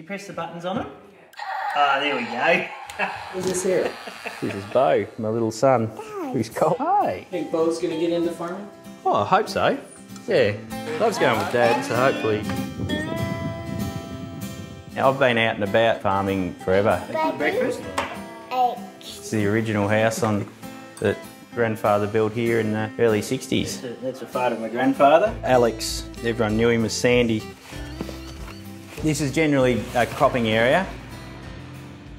You press the buttons on it. Ah, there we go. Who's this here? This is Bo, my little son. He's cold. Hey. Think Bo's gonna get into farming? Oh, I hope so. Yeah, loves going with Dad, so hopefully. Now, I've been out and about farming forever. Breakfast. It's the original house on that grandfather built here in the early 60s. That's a, that's a photo of my grandfather. Alex, everyone knew him as Sandy. This is generally a cropping area.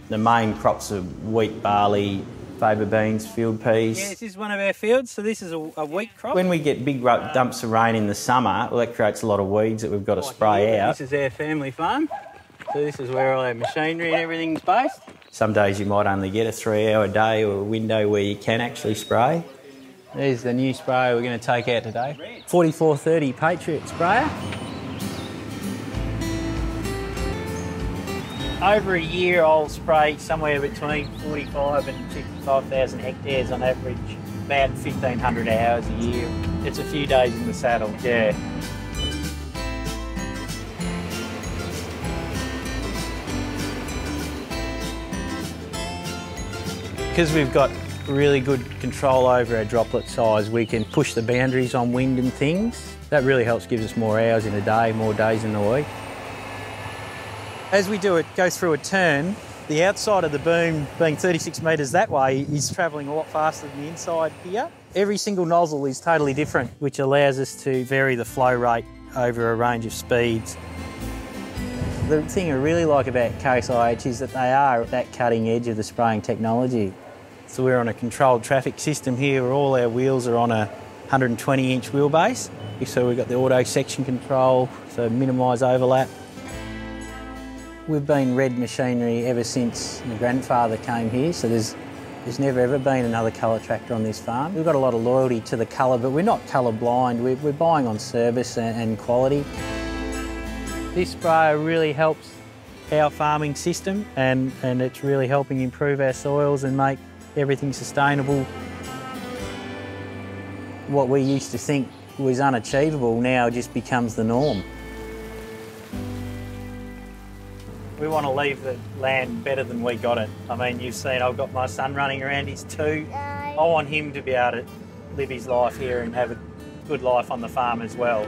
The main crops are wheat, barley, faba beans, field peas. Yeah, this is one of our fields, so this is a, a wheat crop. When we get big dumps of rain in the summer, well, that creates a lot of weeds that we've got to oh, spray out. This is our family farm. So this is where all our machinery and everything's based. Some days you might only get a three hour day or a window where you can actually spray. There's the new sprayer we're going to take out today. 4430 Patriot sprayer. Over a year I'll spray somewhere between 45 and 55,000 hectares on average, about 1,500 hours a year. It's a few days in the saddle, yeah. Because we've got really good control over our droplet size, we can push the boundaries on wind and things. That really helps give us more hours in a day, more days in the week. As we do it, go through a turn, the outside of the boom being 36 metres that way is travelling a lot faster than the inside here. Every single nozzle is totally different, which allows us to vary the flow rate over a range of speeds. The thing I really like about Case IH is that they are at that cutting edge of the spraying technology. So we're on a controlled traffic system here where all our wheels are on a 120 inch wheelbase. So we've got the auto section control, so minimise overlap. We've been red machinery ever since my grandfather came here, so there's there's never ever been another colour tractor on this farm. We've got a lot of loyalty to the colour, but we're not colour blind. We're, we're buying on service and, and quality. This sprayer really helps our farming system and, and it's really helping improve our soils and make everything sustainable. What we used to think was unachievable now just becomes the norm. We want to leave the land better than we got it. I mean, you've seen I've got my son running around, he's two. I want him to be able to live his life here and have a good life on the farm as well.